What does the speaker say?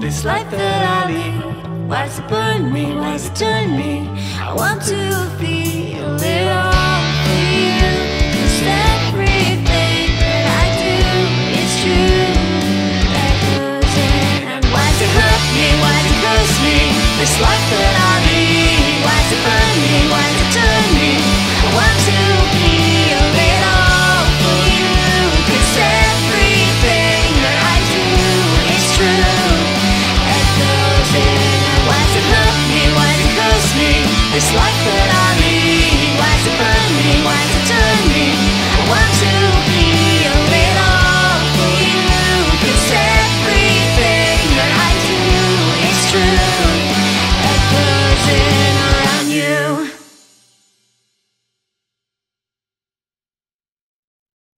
This life that I lead, why does it burn me? Why does it turn me? I want to feel it all for you. 'Cause everything this life that I